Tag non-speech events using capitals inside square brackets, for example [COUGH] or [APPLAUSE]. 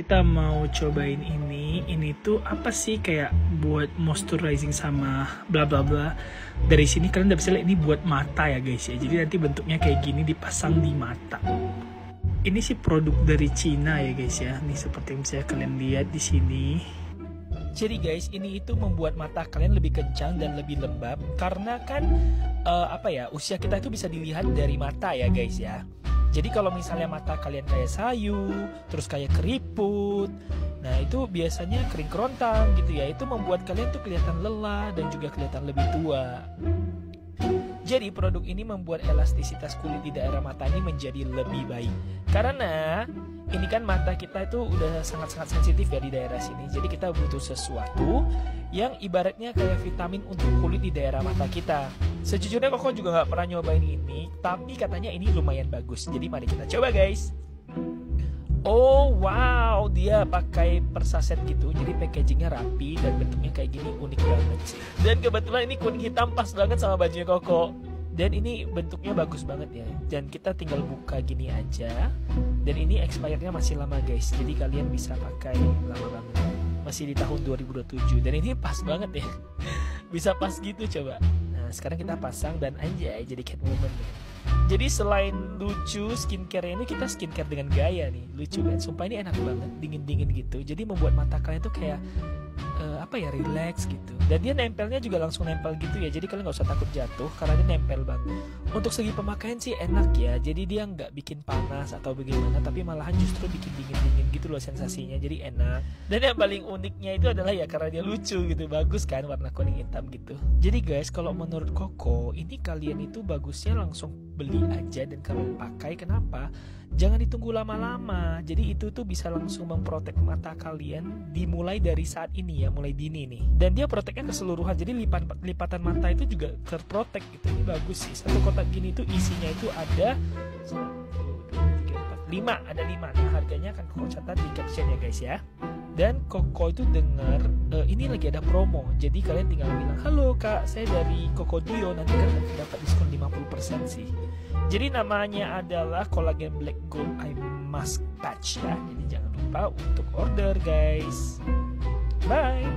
kita mau cobain ini ini tuh apa sih kayak buat moisturizing sama bla bla bla? Dari sini kalian udah bisa lihat ini buat mata ya guys ya. Jadi nanti bentuknya kayak gini dipasang di mata. Ini sih produk dari Cina ya guys ya. Nih seperti yang bisa kalian lihat di sini. Jadi guys ini itu membuat mata kalian lebih kencang dan lebih lembab karena kan uh, apa ya usia kita itu bisa dilihat dari mata ya guys ya jadi kalau misalnya mata kalian kayak sayu, terus kayak keriput, nah itu biasanya kering kerontang gitu ya. Itu membuat kalian tuh kelihatan lelah dan juga kelihatan lebih tua. Jadi produk ini membuat elastisitas kulit di daerah mata ini menjadi lebih baik. Karena ini kan mata kita itu udah sangat-sangat sensitif ya di daerah sini. Jadi kita butuh sesuatu yang ibaratnya kayak vitamin untuk kulit di daerah mata kita. Sejujurnya kok juga nggak pernah nyobain ini, tapi katanya ini lumayan bagus. Jadi mari kita coba guys. Oh wow, dia pakai persaset gitu, jadi packagingnya rapi dan bentuknya kayak gini unik banget. Dan kebetulan ini kuning hitam pas banget sama bajunya Koko. Dan ini bentuknya bagus banget ya. Dan kita tinggal buka gini aja. Dan ini expirednya masih lama guys, jadi kalian bisa pakai lama banget. Masih di tahun 2027 dan ini pas banget ya. [LAUGHS] bisa pas gitu coba. Nah sekarang kita pasang dan anjay jadi Catwoman. Ya jadi selain lucu skincare ini kita skincare dengan gaya nih. Lucu kan? Sumpah ini enak banget dingin dingin gitu. Jadi membuat mata kalian tuh kayak uh, apa ya relax gitu. Dan dia nempelnya juga langsung nempel gitu ya. Jadi kalian nggak usah takut jatuh karena dia nempel banget. Untuk segi pemakaian sih enak ya. Jadi dia nggak bikin panas atau bagaimana tapi malahan justru bikin dingin dingin gitu loh sensasinya. Jadi enak. Dan yang paling uniknya itu adalah ya karena dia lucu gitu. Bagus kan warna kuning hitam gitu. Jadi guys kalau menurut Koko ini kalian itu bagusnya langsung beli aja dan kalian pakai kenapa? Jangan ditunggu lama-lama. Jadi itu tuh bisa langsung memprotek mata kalian dimulai dari saat ini ya mulai dini nih. Dan dia proteknya keseluruhan. Jadi lipat lipatan mata itu juga terprotek gitu. Ini bagus sih. Satu kotak gini tuh isinya itu ada 5 ada 5 nah harganya akan koko catat di caption ya guys ya. Dan Koko itu dengar uh, ini lagi ada promo. Jadi kalian tinggal bilang halo kak saya dari Koko Duyo nanti kalian dapat diskon 50% sih jadi namanya adalah Collagen Black Gold Eye Mask Patch ya. Jadi jangan lupa untuk order guys. Bye.